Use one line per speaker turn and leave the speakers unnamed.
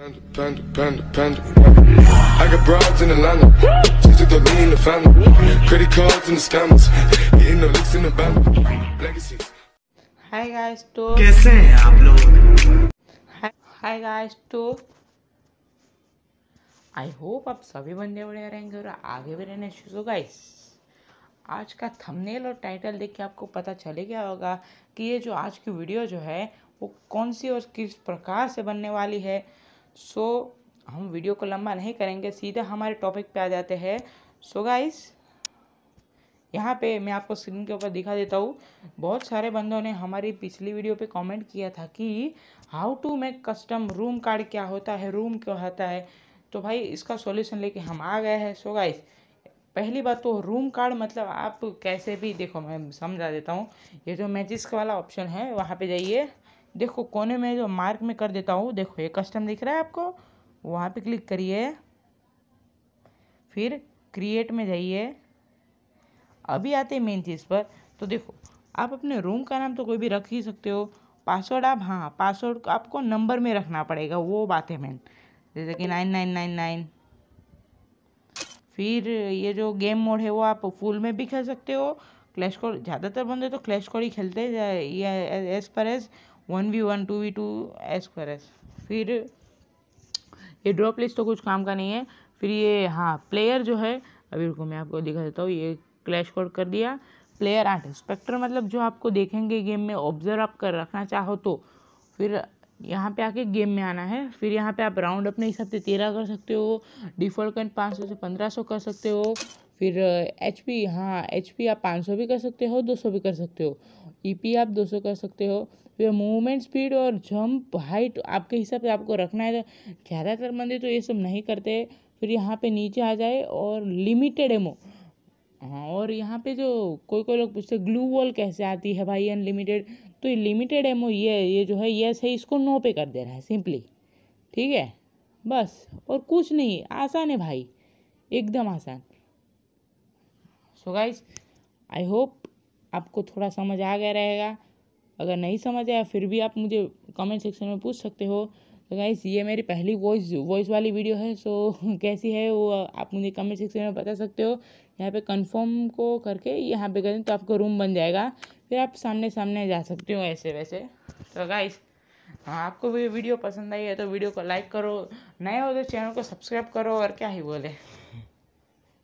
Panda, panda, panda, panda. I got broads in Atlanta. Just to me in the family. Credit cards and the scammers. Getting the licks in the band. Legacies.
Hi guys तो
कैसे हैं आप लोग
हाय guys तो I hope आप सभी बंदे बढ़िया रहेंगे और आगे भी रहने सो गाइस आज का थंबनेल और टाइटल देख के आपको पता चले गया होगा कि ये जो आज की वीडियो जो है वो कौन सी और किस प्रकार से बनने वाली है सो so, हम वीडियो को लंबा नहीं करेंगे सीधा हमारे टॉपिक पे आ जाते हैं। सो गाइस यहाँ पे मैं आपको स्क्रीन के ऊपर दिखा देता हूँ। बहुत सारे बंदों ने हमारी पिछली वीडियो पे कमेंट किया था कि how to make custom room card क्या होता है रूम क्या होता है? तो भाई इसका सॉल्यूशन लेके हम आ गए हैं। सो गाइस पहली बात तो रूम कार्ड मतलब आप कैसे भी देखो मैं समझा देता हूँ। ये जो मैजिस वाला ऑप्शन है वहाँ पे जाइए। देखो कोने में जो मार्क में कर देता हूँ, देखो ये कस्टम दिख रहा है आपको। वहाँ पे क्लिक करिए। फिर क्रिएट में जाइए। अभी आते हैं मेन चीज़ पर। तो देखो, आप अपने रूम का नाम तो कोई भी रख ही सकते हो। पासवर्ड आप हाँ पासवर्ड आपको नंबर में रखना पड़ेगा, वो बात है मेन जैसे कि नाइन नाइन नाइन नाइन फिर ये जो गेम मोड है, वो आप फुल में भी खेल सकते हो। क्लैश कोड ज़्यादातर बंदे तो क्लैश कोड ही खेलते हैं as per as one V one, two V two, as per as फिर ये ड्रॉप लिस्ट तो कुछ काम का नहीं है। फिर ये हाँ प्लेयर जो है, अभी रुको, मैं आपको दिखा देता हूँ, ये क्लैश कोड कर दिया। प्लेयर आठ स्पेक्टर मतलब जो आपको देखेंगे गेम में ऑब्ज़र्व आप कर रखना चाहो तो। फिर यहाँ पे आके गेम में आना है। फिर यहाँ पे आप राउंड अपने हिसाब से तेरह कर सकते हो डिफ़ॉल्ट करेंट पाँच सौ से पंद्रह सौ कर सकते हो। फिर एच पी हाँ एच पी आप पाँच सौ भी कर सकते हो, दो सौ भी कर सकते हो। ई पी आप दो सौ कर सकते हो। फिर मूवमेंट स्पीड और जंप हाइट आपके हिसाब से आपको रखना है। ज़्यादातर बंदे तो ये सब नहीं करते। फिर यहाँ पे नीचे आ जाए और लिमिटेड एमो हाँ और यहाँ पे जो कोई कोई लोग पूछते ग्लू वॉल कैसे आती है भाई अनलिमिटेड तो ये लिमिटेड एमओ ये ये जो है, ये सही इसको नो पे कर दे रहा है सिंपली ठीक है? बस, और कुछ नहीं, आसान है भाई। एकदम आसान। सो गाइस आई होप आपको थोड़ा समझ आ गया रहेगा। अगर नहीं समझ आया, फिर भी आप मुझे कमेंट सेक्शन में पूछ सकते हो। तो गाइस ये मेरी पहली वॉइस वॉइस वाली वीडियो है। सो कैसी है वो, आप मुझे कमेंट सेक्शन में बता सकते हो। यहाँ पे कंफर्म को करके यहाँ पे करें तो आपको रूम बन जाएगा। फिर आप सामने सामने जा सकते हो ऐसे वैसे। तो गाइस हाँ आपको भी वीडियो पसंद आई है तो वीडियो को लाइक करो। नए हो तो चैनल को सब्सक्राइब करो और क्या ही बोले।